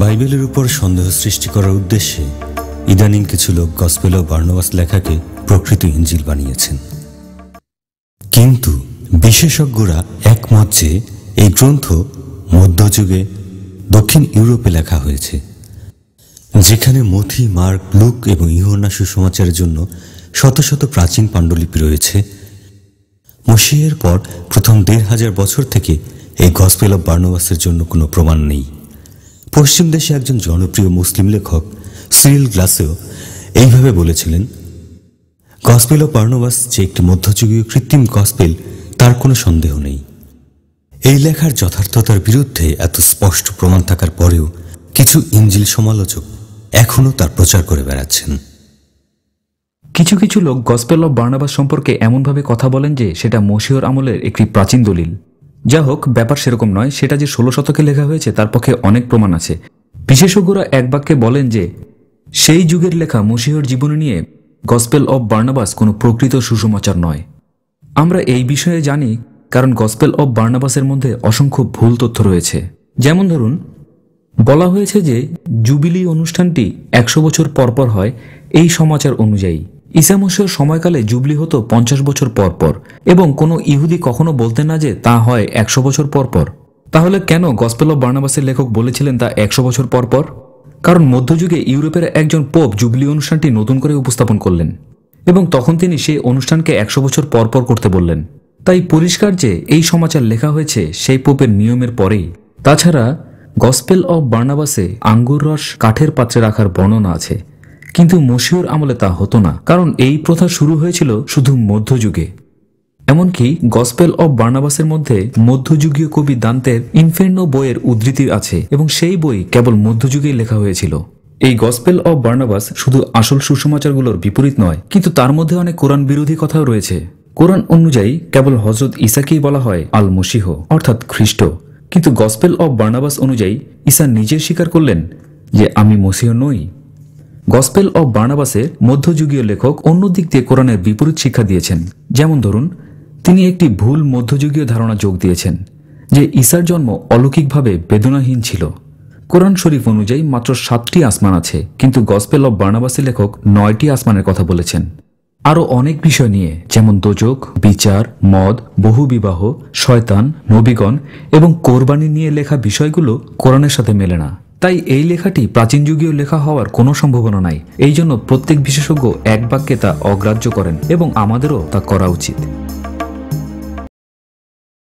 বাইবেলের উপর সন্দেহ সৃষ্টি করার উদ্দেশ্যে ইদানিং কিছু লোক গসপেল ও বার্নবাস লেখাকে প্রকৃত ইঞ্জিল বানিয়েছেন। কিন্তু বিশেষজ্ঞরা একমত যে এই গ্রন্থ মধ্যযুগে দক্ষিণ ইউরোপে লেখা হয়েছে, যেখানে মথি, মার্ক, লুক এবং ইহনা সুসমাচারের জন্য শত শত প্রাচীন পাণ্ডুলিপি রয়েছে। মসিহের পর প্রথম দেড় হাজার বছর থেকে এই গসপেল অব বার্নবাসের জন্য কোনো প্রমাণ নেই। পশ্চিম দেশে একজন জনপ্রিয় মুসলিম লেখক সিরিল গ্লাসেও এইভাবে বলেছিলেন, গসপেল অব বার্নবাস যে একটি মধ্যযুগীয় কৃত্রিম গসপেল, তার কোনো সন্দেহ নেই। এই লেখার যথার্থতার বিরুদ্ধে এত স্পষ্ট প্রমাণ থাকার পরেও কিছু ইঞ্জিল সমালোচক এখনও তার প্রচার করে বেড়াচ্ছেন। কিছু কিছু লোক গসপেল অব বার্নাবাস সম্পর্কে এমনভাবে কথা বলেন যে সেটা মশিয়র আমলের একটি প্রাচীন দলিল। যা হোক ব্যাপার সেরকম নয়। সেটা যে ষোলো শতকে লেখা হয়েছে, তার পক্ষে অনেক প্রমাণ আছে। বিশেষজ্ঞরা এক বাক্যে বলেন যে, সেই যুগের লেখা মসিহর জীবনী নিয়ে গসপেল অব বার্নাবাস কোনো প্রকৃত সুসমাচার নয়। আমরা এই বিষয়ে জানি, কারণ গসপেল অব বার্নাবাসের মধ্যে অসংখ্য ভুল তথ্য রয়েছে। যেমন ধরুন, বলা হয়েছে যে, জুবিলি অনুষ্ঠানটি একশো বছর পরপর হয়, এই সমাচার অনুযায়ী। ইসামসের সময়কালে জুবলি হতো পঞ্চাশ বছর পর পর এবং কোনো ইহুদি কখনো বলতেন না যে তা হয় একশো বছর পর পর। তাহলে কেন গসপেল অব বার্নাবাসের লেখক বলেছিলেন তা একশো বছর পর পর? কারণ মধ্যযুগে ইউরোপের একজন পোপ জুবলি অনুষ্ঠানটি নতুন করে উপস্থাপন করলেন এবং তখন তিনি সেই অনুষ্ঠানকে একশো বছর পর পর করতে বললেন। তাই পরিষ্কার যে এই সমাচার লেখা হয়েছে সেই পোপের নিয়মের পরেই। তাছাড়া গসপেল অব বার্নাবাসে আঙ্গুর রস কাঠের পাত্রে রাখার বর্ণনা আছে। কিন্তু মশিউর আমলে তা হতো না, কারণ এই প্রথা শুরু হয়েছিল শুধু মধ্যযুগে। এমনকি গসপেল অব বার্নাবাসের মধ্যে মধ্যযুগীয় কবি দান্তের ইনফের্নো বইয়ের উদ্ধৃতি আছে এবং সেই বই কেবল মধ্যযুগেই লেখা হয়েছিল। এই গসপেল অব বার্নাবাস শুধু আসল সুসমাচারগুলোর বিপরীত নয়, কিন্তু তার মধ্যে অনেক কোরআন বিরোধী কথাও রয়েছে। কোরআন অনুযায়ী কেবল হজরত ইসাকেই বলা হয় আল মসিহ অর্থাৎ খ্রিস্ট। কিন্তু গসপেল অব বার্নাবাস অনুযায়ী ঈসা নিজে স্বীকার করলেন যে আমি মসিহ নই। গসপেল অব বার্নাবাসের মধ্যযুগীয় লেখক অন্য দিক দিয়ে কোরআনের বিপরীত শিক্ষা দিয়েছেন। যেমন ধরুন, তিনি একটি ভুল মধ্যযুগীয় ধারণা যোগ দিয়েছেন, যে ঈসার জন্ম অলৌকিকভাবে বেদনাহীন ছিল। কোরআন শরীফ অনুযায়ী মাত্র সাতটি আসমান আছে, কিন্তু গসপেল অব বার্নাবাসের লেখক নয়টি আসমানের কথা বলেছেন। আরও অনেক বিষয় নিয়ে, যেমন দোজক, বিচার, মদ, বহুবিবাহ, শয়তান, নবীগণ এবং কোরবানি নিয়ে লেখা বিষয়গুলো কোরআনের সাথে মেলে না। তাই এই লেখাটি প্রাচীন যুগীয় লেখা হওয়ার কোনো সম্ভাবনা নাই। এই জন্য প্রত্যেক বিশেষজ্ঞ এক বাক্যে তা অগ্রাহ্য করেন এবং আমাদেরও তা করা উচিত।